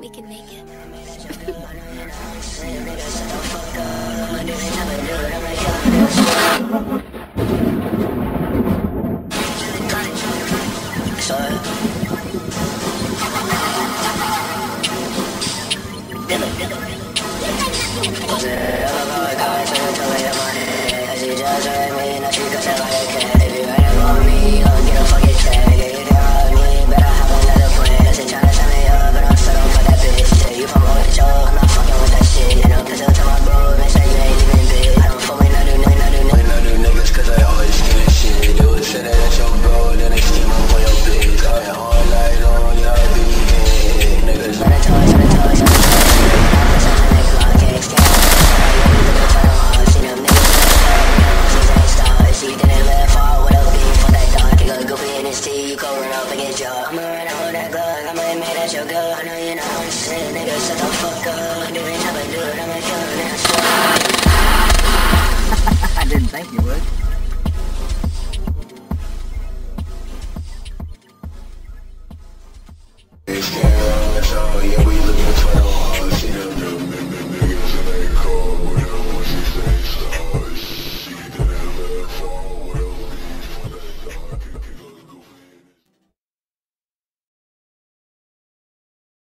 We can make it. You you go run up and get your I'ma run out with that gun, I'ma admit that your girl. I know you know I'm nigga, shut the fuck up. Do it, do it, I'ma kill it, I didn't think you would. Yeah.